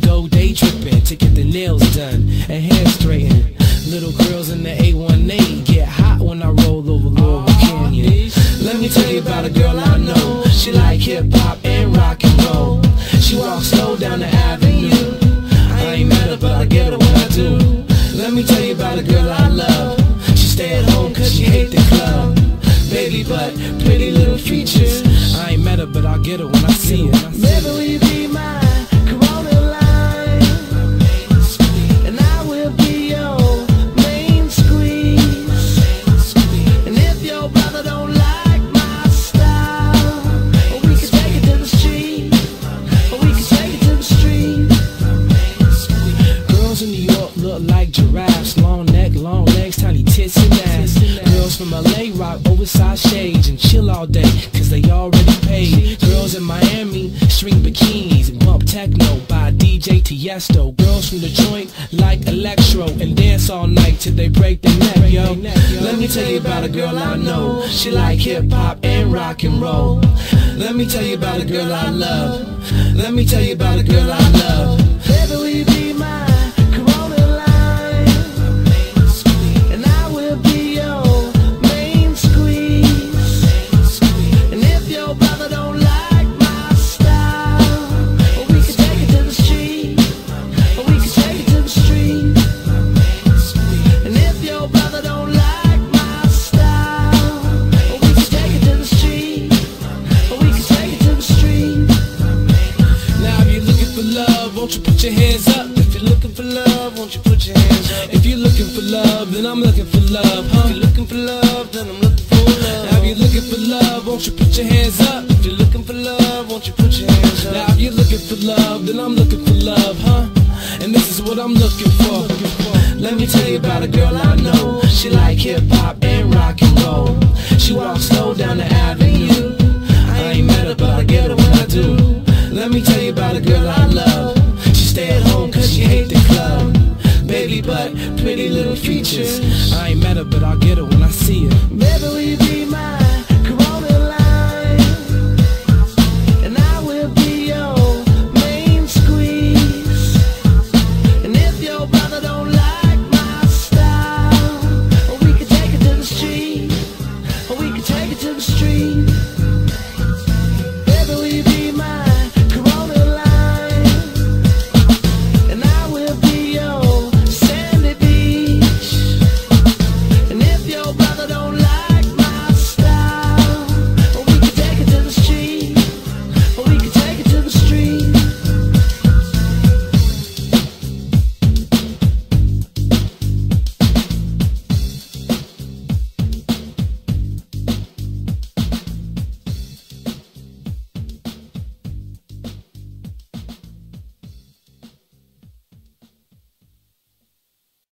go day tripping to get the nails done and hair straightened. Little girls in the 818 get hot when I roll over Laurel Canyon. Let me tell you about a girl from LA rock oversized shades and chill all day, cause they already paid. Girls in Miami string bikinis and bump techno by DJ Tiesto. Girls from Detroit like electro and dance all night till they break their neck, yo. Let me tell you about a girl I know. She like hip hop and rock and roll. Let me tell you about a girl I love. Let me tell you about a girl I love. won't you put your hands up? If you're looking for love, won't you put your hands up? If you're looking for love, then I'm looking for love, huh? If you're looking for love, then I'm looking for love. Now if you're looking for love, won't you put your hands up? If you're looking for love, won't you put your hands up? Now if you're looking for love, then I'm looking for love, huh? And this is what I'm looking for. Let me tell you about a girl I know. She like hip hop and rock and roll. She walks slow down the avenue. I ain't met her, but I get her when I do. Let me tell you about a girl I Features.